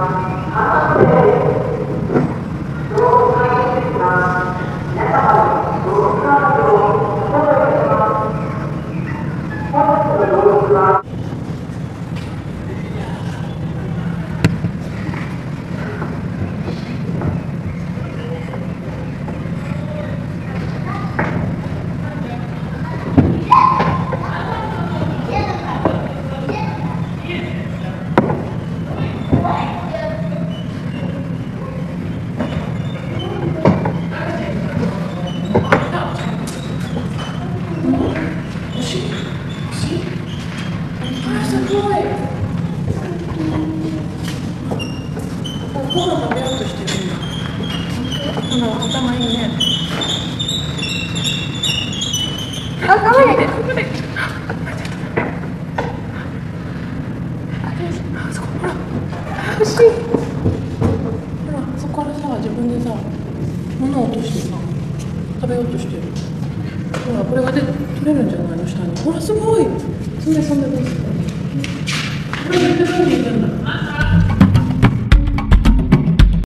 Amém. ご飯食べようとしてるんだこの頭いい。ねあ、かわいいねここであそこほら欲しいほらそこからさ自分でさ物を落として。さ食べようとしてるほらこれがで取れるんじゃないの？下に。ほらすごいそんでそんで。どうするこれ絶対取りに行く